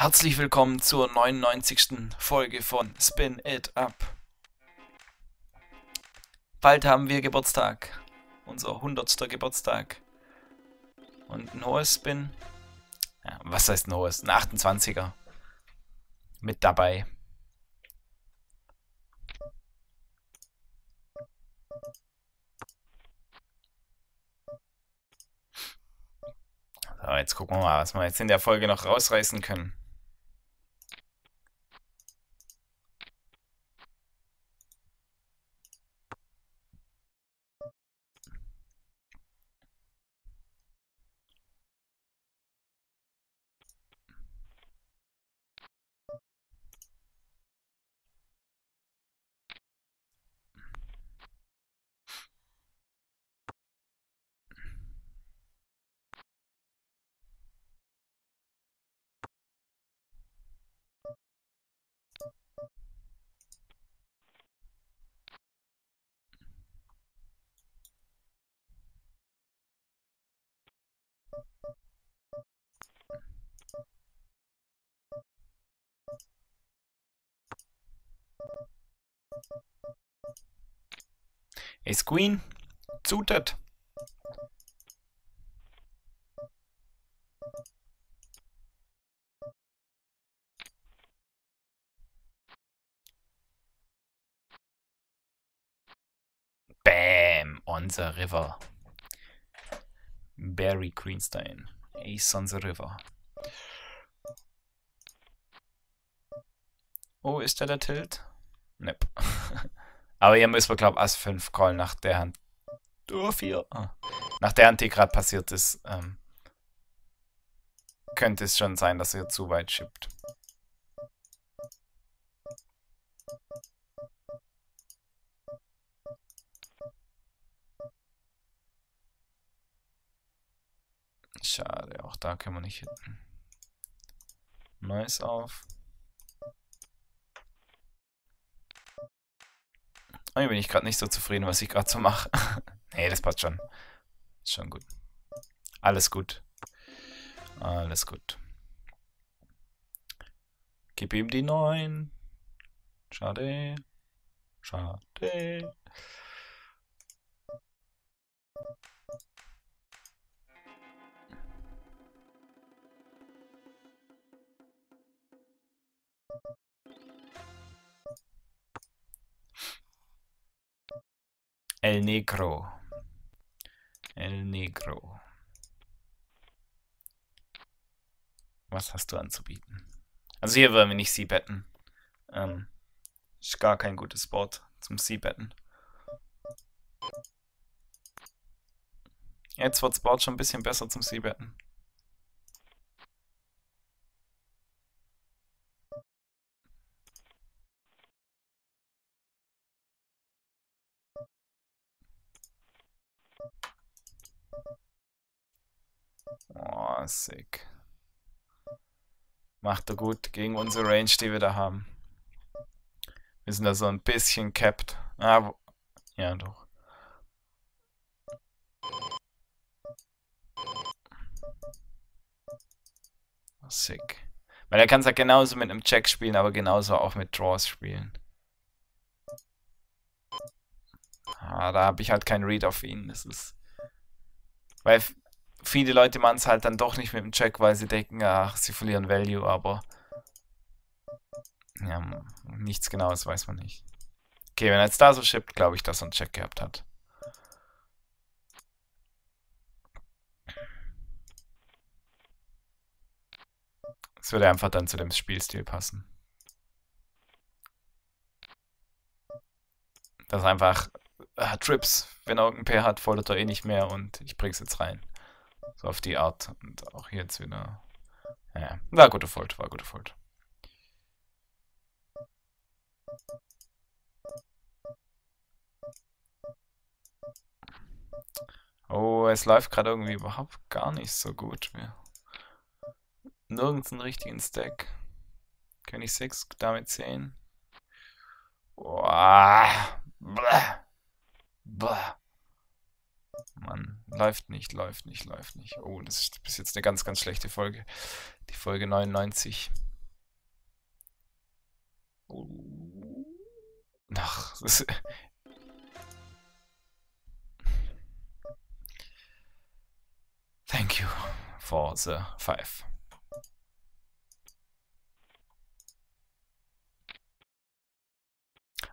Herzlich willkommen zur 99. Folge von Spin It Up. Bald haben wir Geburtstag. Unser 100. Geburtstag. Und ein hohes Spin. Ja, was heißt ein hohes? Ein 28er. Mit dabei. So, jetzt gucken wir mal, was wir jetzt in der Folge noch rausreißen können. Ace Queen. Zootet. Bam. The river. Barry Greenstein. Ace on the river. Oh, ist der der Tilt? Nope. Aber hier müssen wir, glaube ich, Ass 5 callen nach der Hand. Dur 4. Ah. Nach der Hand, die gerade passiert ist, ähm, könnte es schon sein, dass er zu weit schippt. Schade, auch da können wir nicht hitten. Neues auf. Irgendwie bin ich gerade nicht so zufrieden, was ich gerade so mache. nee, das passt schon. Ist schon gut. Alles gut. Alles gut. Gib ihm die 9. Schade. Schade. El Negro. El Negro. Was hast du anzubieten? Also hier wollen wir nicht sie betten. Ähm, ist gar kein gutes Board zum sie betten. Jetzt wird das Board schon ein bisschen besser zum sie Oh, sick. Macht er gut gegen unsere Range, die wir da haben. Wir sind da so ein bisschen capped. Ah, ja, doch. Sick. Weil er kann es ja genauso mit einem Check spielen, aber genauso auch mit Draws spielen. Ah, da habe ich halt keinen Read auf ihn. Das ist. Weil viele Leute machen es halt dann doch nicht mit dem Check, weil sie denken, ach, sie verlieren Value, aber ja, nichts genaues weiß man nicht. Okay, wenn er jetzt da so schippt, glaube ich, dass er einen Check gehabt hat. Es würde einfach dann zu dem Spielstil passen. Das einfach äh, Trips, wenn er irgendein Pair hat, fordert er eh nicht mehr und ich bring's jetzt rein. So auf die Art. Und auch hier jetzt wieder. Ja, war gute Fold, war gute Fold. Oh, es läuft gerade irgendwie überhaupt gar nicht so gut. Wir nirgends einen richtigen Stack. König 6, damit 10. Boah. Blah. Blah. Mann, läuft nicht, läuft nicht, läuft nicht. Oh, das ist bis jetzt eine ganz, ganz schlechte Folge. Die Folge 99. Oh. Ach, das ist... Thank you for the five.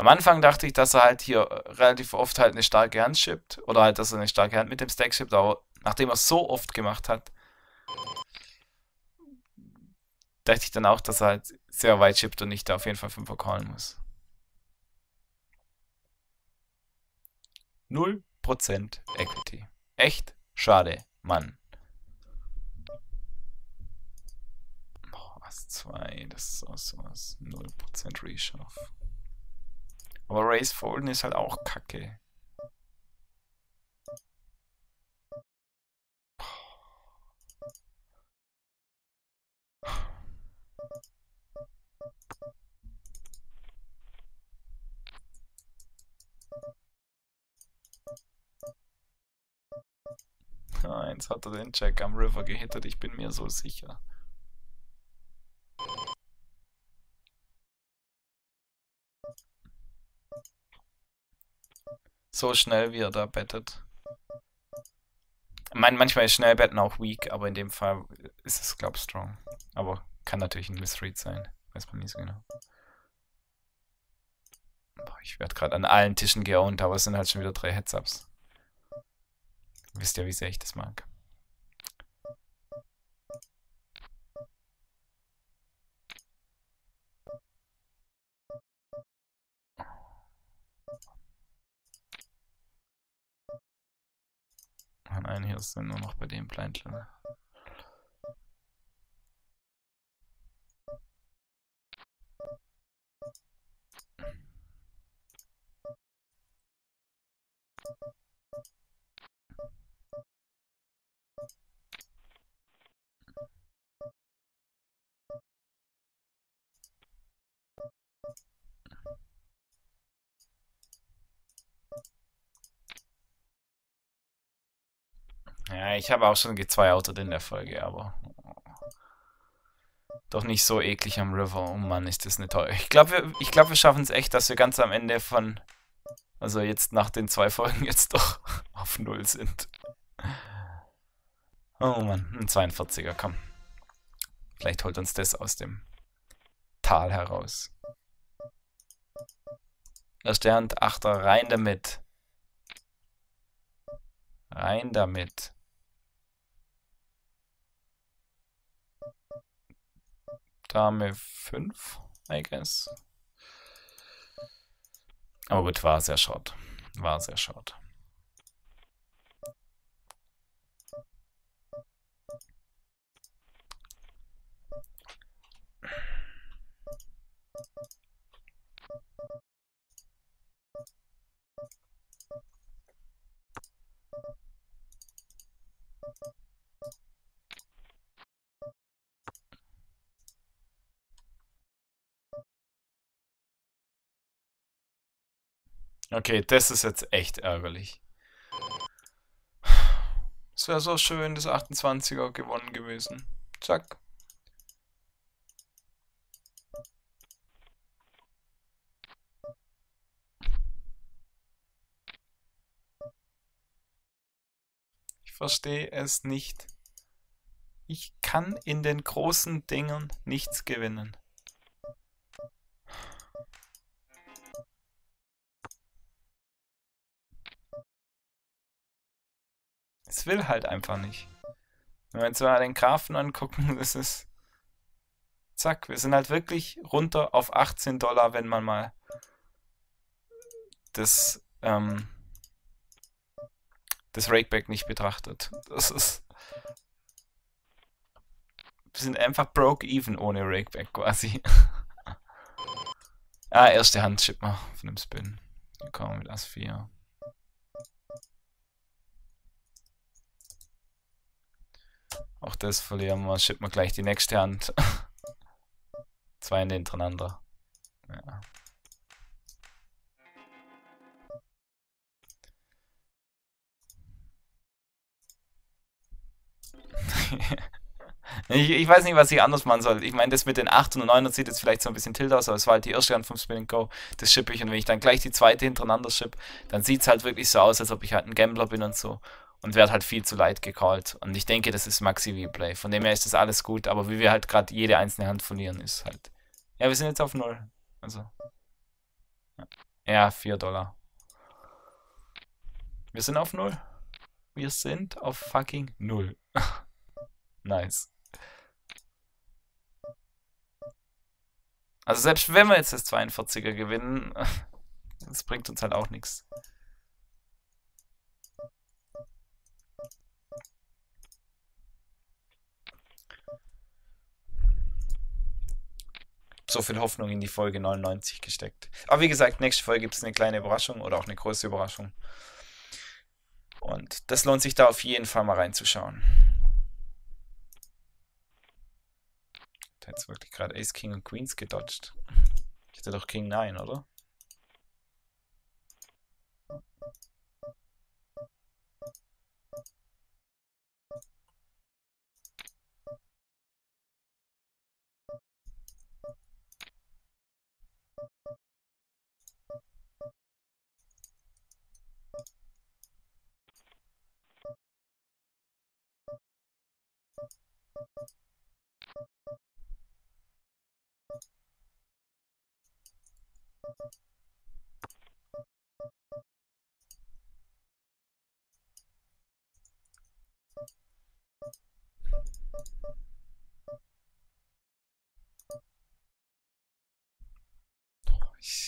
Am Anfang dachte ich, dass er halt hier relativ oft halt eine starke Hand schippt. Oder halt, dass er eine starke Hand mit dem Stack schippt. Aber nachdem er es so oft gemacht hat, dachte ich dann auch, dass er halt sehr weit chippt und ich da auf jeden Fall 5 callen muss. 0% Equity. Echt schade, Mann. Ass 2, das ist auch sowas. 0% Reshuffle. Aber Race Folden ist halt auch kacke. Eins hat er den Jack am River gehittet, ich bin mir so sicher. So schnell, wie er da bettet. Ich meine, manchmal ist Schnellbetten auch weak, aber in dem Fall ist es, glaube ich, strong. Aber kann natürlich ein Missread sein. Weiß man nicht so genau. Boah, ich werde gerade an allen Tischen geowned, aber es sind halt schon wieder drei Heads-Ups. Wisst ihr, wie sehr ich das mag. Oh nein, hier ist dann nur noch bei dem Blind Level. Ja, ich habe auch schon gezweifelt in der Folge, aber doch nicht so eklig am River. Oh Mann, ist das eine toll. Ich glaube, wir, glaub, wir schaffen es echt, dass wir ganz am Ende von, also jetzt nach den zwei Folgen jetzt doch auf Null sind. Oh Mann, ein 42er, komm. Vielleicht holt uns das aus dem Tal heraus. Erste Hand, Achter, rein damit. Rein damit. Dame 5, I guess. Aber gut, war sehr short. War sehr short. Okay, das ist jetzt echt ärgerlich. Es wäre so schön, das 28er gewonnen gewesen. Zack. Ich verstehe es nicht. Ich kann in den großen Dingen nichts gewinnen. Es will halt einfach nicht. Wenn wir uns mal den Graphen angucken, ist es. Zack, wir sind halt wirklich runter auf 18 Dollar, wenn man mal das, ähm, das Rakeback nicht betrachtet. Das ist. Wir sind einfach broke even ohne Rakeback quasi. ah, erste Hand schippt mal von dem Spin. Hier kommen wir mit Ass 4. Auch das verlieren wir. Schippen wir gleich die nächste Hand. Zwei Hände hintereinander. Ja. Ich, ich, weiß nicht, was ich anders machen soll. Ich meine, das mit den 8 und 9 sieht jetzt vielleicht so ein bisschen tilt aus, aber es war halt die erste Hand vom Spin Go. Das schippe ich und wenn ich dann gleich die zweite hintereinander schippe, dann sieht es halt wirklich so aus, als ob ich halt ein Gambler bin und so. Und werde halt viel zu leid gecallt. Und ich denke, das ist Maxi V-Play. Von dem her ist das alles gut, aber wie wir halt gerade jede einzelne Hand verlieren, ist halt. Ja, wir sind jetzt auf 0. Also. Ja, 4 Dollar. Wir sind auf 0. Wir sind auf fucking 0. nice. Also selbst wenn wir jetzt das 42er gewinnen, das bringt uns halt auch nichts. So viel Hoffnung in die Folge 99 gesteckt. Aber wie gesagt, nächste Folge gibt es eine kleine Überraschung oder auch eine große Überraschung. Und das lohnt sich da auf jeden Fall mal reinzuschauen. Da hat jetzt wirklich gerade Ace, King und Queens gedodged. Ich hätte doch King 9, oder?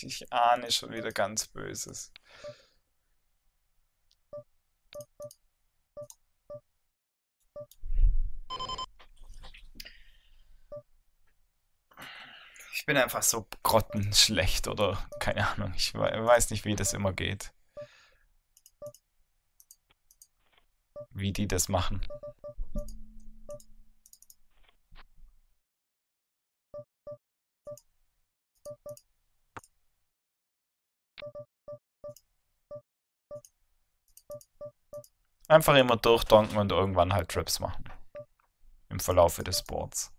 Ich, ahne schon wieder ganz Böses. Ich bin einfach so grottenschlecht oder keine Ahnung. Ich weiß nicht, wie das immer geht. Wie die das machen. Einfach immer durchdonken und irgendwann halt Trips machen. Im Verlaufe des Boards.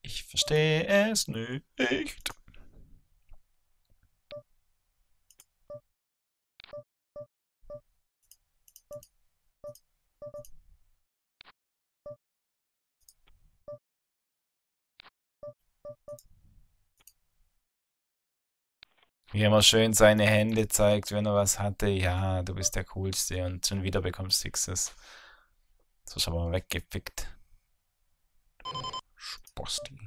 Ich verstehe es nicht. Immer schön seine Hände zeigt, wenn er was hatte. Ja, du bist der Coolste und schon wieder bekommst Sixes. So ist aber weggepickt. Sposti.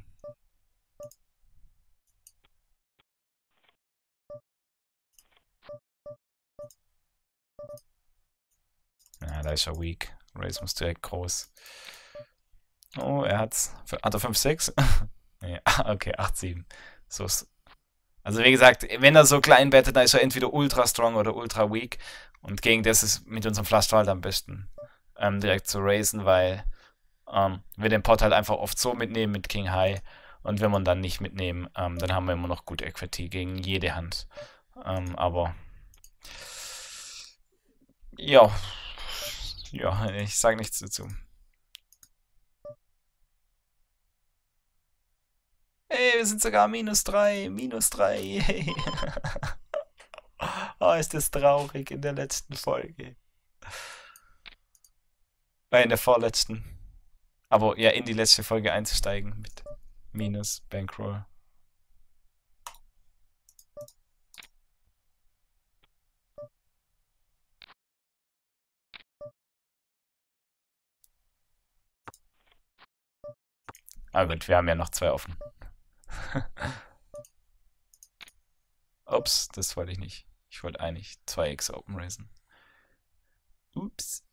Ja, da ist er weak. Race muss direkt groß. Oh, er hat's. Hat er 5-6? ja, okay, 8-7. So ist. Also wie gesagt, wenn er so klein bettet, dann ist er entweder ultra strong oder ultra weak. Und gegen das ist mit unserem halt am besten ähm, direkt zu raisen, weil ähm, wir den Pot halt einfach oft so mitnehmen mit King High. Und wenn wir dann nicht mitnehmen, ähm, dann haben wir immer noch gut Equity gegen jede Hand. Ähm, aber ja, ja, ich sage nichts dazu. Hey, wir sind sogar minus 3, minus 3. Hey. oh, ist das traurig in der letzten Folge. Bei in der vorletzten. Aber ja, in die letzte Folge einzusteigen mit minus Bankroll. Aber gut, wir haben ja noch zwei offen. Ups, das wollte ich nicht. Ich wollte eigentlich 2x open raisen. Ups.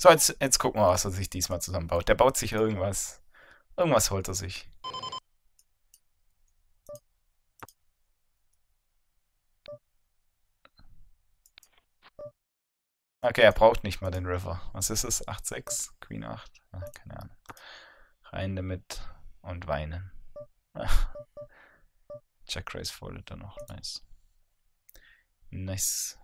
So, jetzt, jetzt gucken wir, was er sich diesmal zusammenbaut. Der baut sich irgendwas. Irgendwas holt er sich. Okay, er braucht nicht mal den River. Was ist es? 8-6? Queen 8? Ah, keine Ahnung. Rein damit und weinen. Jack Race foldet dann noch. Nice. Nice.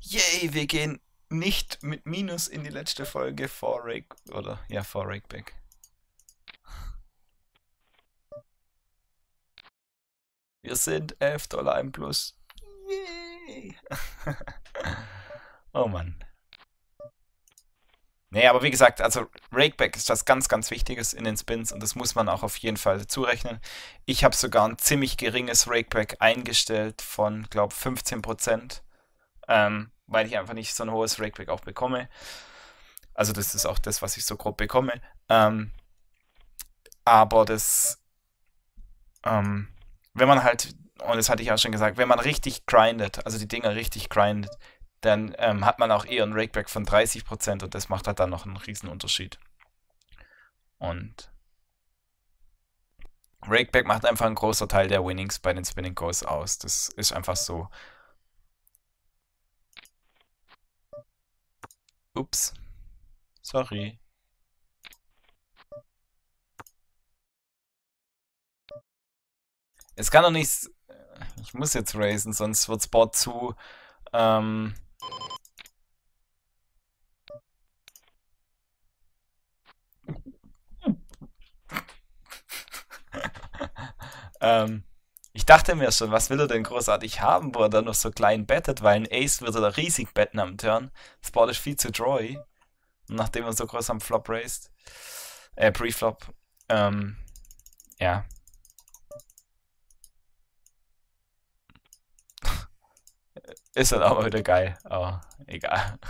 Yay, wir gehen nicht mit Minus in die letzte Folge vor Rake, oder, ja, vor Rakeback. Wir sind 11 Dollar im Plus. Yay! oh Mann. Nee, aber wie gesagt, also Rakeback ist was ganz, ganz Wichtiges in den Spins und das muss man auch auf jeden Fall zurechnen. Ich habe sogar ein ziemlich geringes Rakeback eingestellt von, glaube 15%. Ähm, weil ich einfach nicht so ein hohes Rakeback auch bekomme. Also das ist auch das, was ich so grob bekomme. Ähm, aber das, ähm, wenn man halt, und das hatte ich auch schon gesagt, wenn man richtig grindet, also die Dinger richtig grindet, dann ähm, hat man auch eher ein Rakeback von 30% und das macht halt dann noch einen riesen Unterschied. Und Rakeback macht einfach einen großer Teil der Winnings bei den Spinning Goals aus. Das ist einfach so. Ups. Sorry. Es kann doch nicht... Ich muss jetzt raisen, sonst wird Sport zu... Ähm... ähm... Ich dachte mir schon, was will er denn großartig haben, wo er dann noch so klein bettet, weil ein Ace würde da riesig betten am Turn. Das Board ist viel zu drawy. Nachdem er so groß am Flop raced. Äh, Pre-Flop. Ähm, ja. Ist dann auch wieder geil, aber egal.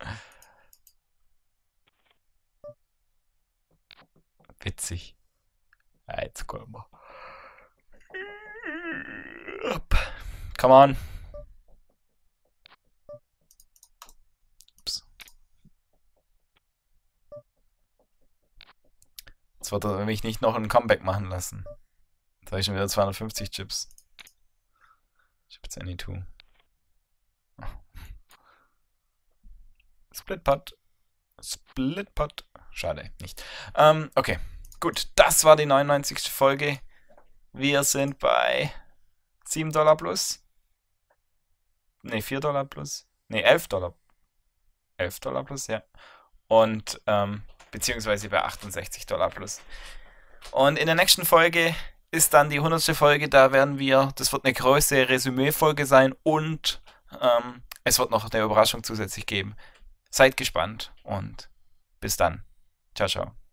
Witzig. Ja, jetzt kommen wir. Up. Come on. Ups. Jetzt wird er mich nicht noch ein Comeback machen lassen. Jetzt habe ich schon wieder 250 Chips. Chips any two. Split Pot. Split Pot. Schade, nicht. Ähm, okay. Gut, das war die 99. Folge. Wir sind bei 7 Dollar plus. Ne, 4 Dollar plus. Ne, 11 Dollar. 11 Dollar plus, ja. Und, ähm, beziehungsweise bei 68 Dollar plus. Und in der nächsten Folge ist dann die 100. Folge. Da werden wir, das wird eine größere Resümee-Folge sein und ähm, es wird noch eine Überraschung zusätzlich geben. Seid gespannt und bis dann. Ciao, ciao.